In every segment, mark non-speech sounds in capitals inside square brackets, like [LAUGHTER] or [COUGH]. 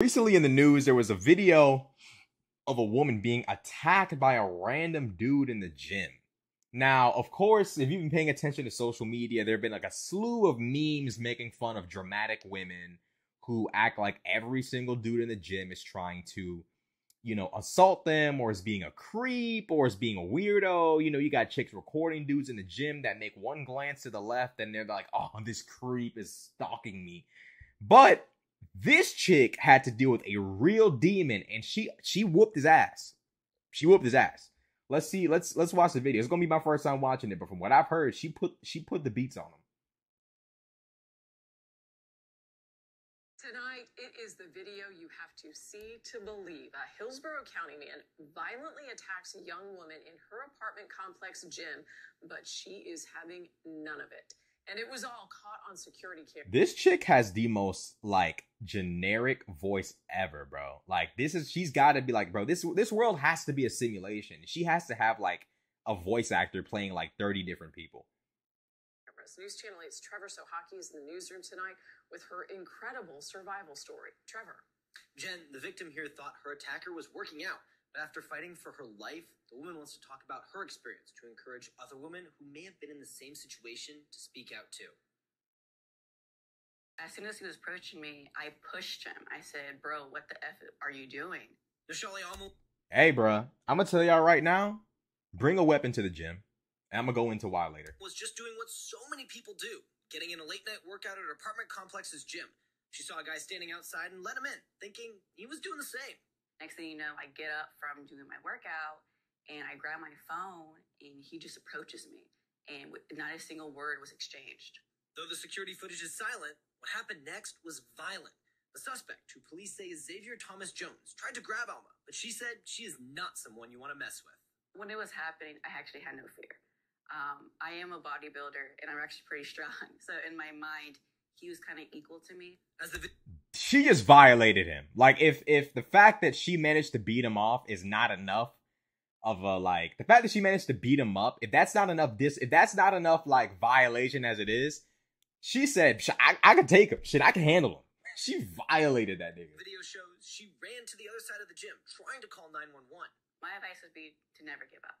Recently in the news, there was a video of a woman being attacked by a random dude in the gym. Now, of course, if you've been paying attention to social media, there have been like a slew of memes making fun of dramatic women who act like every single dude in the gym is trying to, you know, assault them or is being a creep or is being a weirdo. You know, you got chicks recording dudes in the gym that make one glance to the left and they're like, oh, this creep is stalking me. But this chick had to deal with a real demon, and she she whooped his ass. She whooped his ass. Let's see. Let's let's watch the video. It's gonna be my first time watching it, but from what I've heard, she put she put the beats on him. Tonight, it is the video you have to see to believe. A Hillsborough County man violently attacks a young woman in her apartment complex gym, but she is having none of it and it was all caught on security camera. This chick has the most like generic voice ever, bro. Like this is she's got to be like, bro, this this world has to be a simulation. She has to have like a voice actor playing like 30 different people. News Channel 8's Trevor Sochocki is in the newsroom tonight with her incredible survival story. Trevor. Jen, the victim here thought her attacker was working out but after fighting for her life, the woman wants to talk about her experience to encourage other women who may have been in the same situation to speak out too. As soon as he was approaching me, I pushed him. I said, Bro, what the F are you doing? Hey, bruh, I'm gonna tell y'all right now bring a weapon to the gym. And I'm gonna go into why later. Was just doing what so many people do getting in a late night workout at her apartment complex's gym. She saw a guy standing outside and let him in, thinking he was doing the same. Next thing you know, I get up from doing my workout and I grab my phone and he just approaches me and not a single word was exchanged. Though the security footage is silent, what happened next was violent. The suspect, who police say is Xavier Thomas Jones, tried to grab Alma, but she said she is not someone you want to mess with. When it was happening, I actually had no fear. Um, I am a bodybuilder and I'm actually pretty [LAUGHS] strong. So in my mind, he was kind of equal to me. As the she just violated him. Like if if the fact that she managed to beat him off is not enough of a like the fact that she managed to beat him up, if that's not enough this if that's not enough like violation as it is, she said I, I can take him. Shit, I can handle him. [LAUGHS] She violated that nigga. Video shows she ran to the other side of the gym trying to call 911. My advice would be to never give up.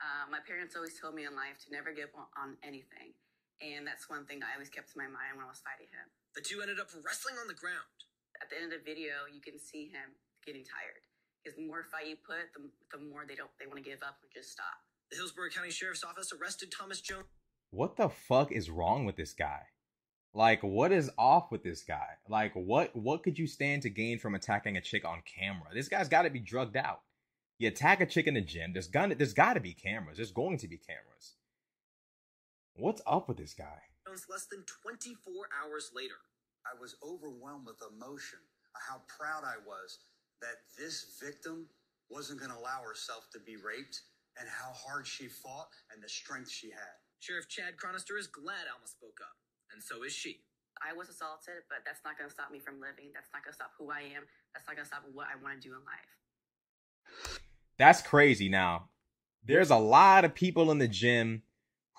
Uh, my parents always told me in life to never give up on anything. And that's one thing I always kept in my mind when I was fighting him. The two ended up wrestling on the ground. At the end of the video, you can see him getting tired. Because the more fight you put, the, the more they don't they want to give up and just stop. The Hillsborough County Sheriff's Office arrested Thomas Jones. What the fuck is wrong with this guy? Like, what is off with this guy? Like, what what could you stand to gain from attacking a chick on camera? This guy's got to be drugged out. You attack a chick in the gym. There's gonna there's got to be cameras. There's going to be cameras. What's up with this guy? Less than 24 hours later. I was overwhelmed with emotion how proud I was that this victim wasn't going to allow herself to be raped and how hard she fought and the strength she had. Sheriff Chad Chronister is glad Alma spoke up, and so is she. I was assaulted, but that's not going to stop me from living. That's not going to stop who I am. That's not going to stop what I want to do in life. That's crazy. Now, there's a lot of people in the gym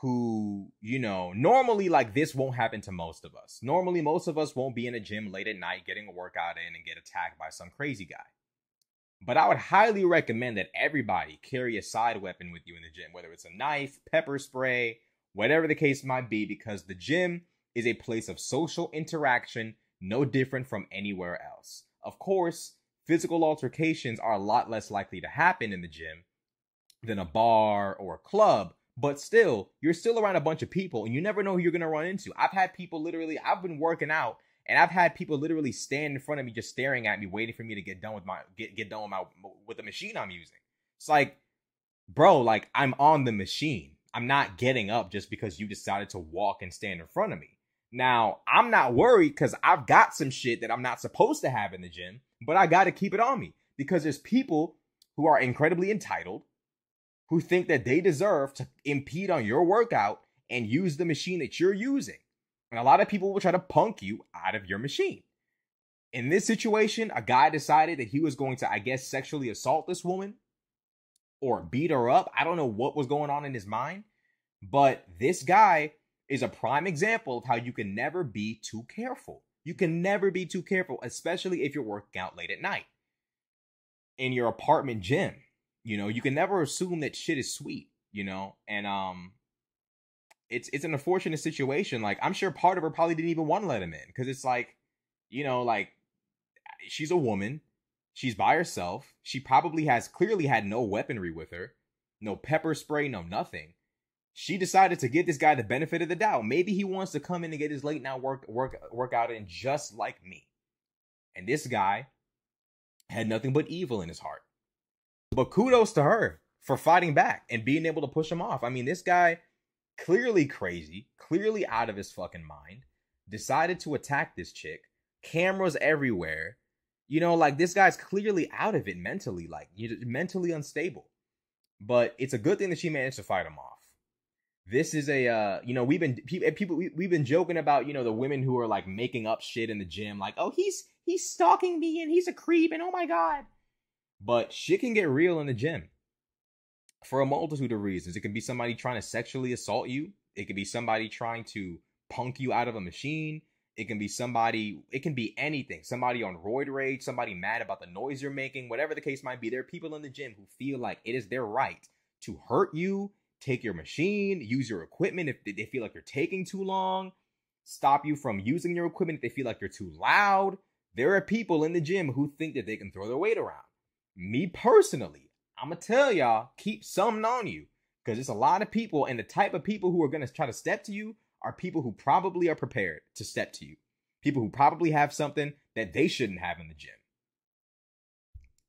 who, you know, normally like this won't happen to most of us. Normally, most of us won't be in a gym late at night getting a workout in and get attacked by some crazy guy. But I would highly recommend that everybody carry a side weapon with you in the gym, whether it's a knife, pepper spray, whatever the case might be, because the gym is a place of social interaction, no different from anywhere else. Of course, physical altercations are a lot less likely to happen in the gym than a bar or a club, but still, you're still around a bunch of people and you never know who you're going to run into. I've had people literally, I've been working out and I've had people literally stand in front of me just staring at me waiting for me to get done with my get get done with my with the machine I'm using. It's like, bro, like I'm on the machine. I'm not getting up just because you decided to walk and stand in front of me. Now, I'm not worried cuz I've got some shit that I'm not supposed to have in the gym, but I got to keep it on me because there's people who are incredibly entitled who think that they deserve to impede on your workout and use the machine that you're using. And a lot of people will try to punk you out of your machine. In this situation, a guy decided that he was going to, I guess, sexually assault this woman or beat her up. I don't know what was going on in his mind, but this guy is a prime example of how you can never be too careful. You can never be too careful, especially if you're working out late at night in your apartment gym. You know, you can never assume that shit is sweet, you know? And um it's it's an unfortunate situation. Like I'm sure part of her probably didn't even want to let him in cuz it's like, you know, like she's a woman, she's by herself, she probably has clearly had no weaponry with her, no pepper spray, no nothing she decided to give this guy the benefit of the doubt. Maybe he wants to come in and get his late night work work workout in just like me. And this guy had nothing but evil in his heart. But kudos to her for fighting back and being able to push him off. I mean, this guy clearly crazy, clearly out of his fucking mind, decided to attack this chick. Cameras everywhere. You know, like this guy's clearly out of it mentally, like mentally unstable. But it's a good thing that she managed to fight him off this is a uh you know we've been people we, we've been joking about you know the women who are like making up shit in the gym like oh he's he's stalking me and he's a creep and oh my god but shit can get real in the gym for a multitude of reasons. It can be somebody trying to sexually assault you. It can be somebody trying to punk you out of a machine. It can be somebody it can be anything. Somebody on roid rage somebody mad about the noise you're making whatever the case might be. There are people in the gym who feel like it is their right to hurt you take your machine, use your equipment if they feel like you're taking too long, stop you from using your equipment if they feel like you're too loud. There are people in the gym who think that they can throw their weight around. Me personally, I'm gonna tell y'all, keep something on you because there's a lot of people, and the type of people who are gonna try to step to you are people who probably are prepared to step to you. People who probably have something that they shouldn't have in the gym.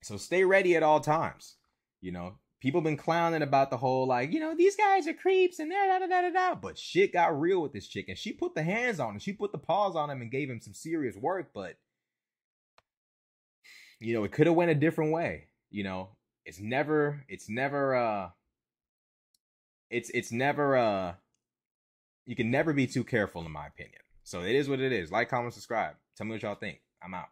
So stay ready at all times. You know, people been clowning about the whole like, you know, these guys are creeps and da da da da da. But shit got real with this chick, and she put the hands on him. She put the paws on him and gave him some serious work. But you know, it could have went a different way. You know, it's never, it's never, uh, it's it's never, uh, you can never be too careful, in my opinion. So it is what it is. Like, comment, subscribe. Tell me what y'all think. I'm out.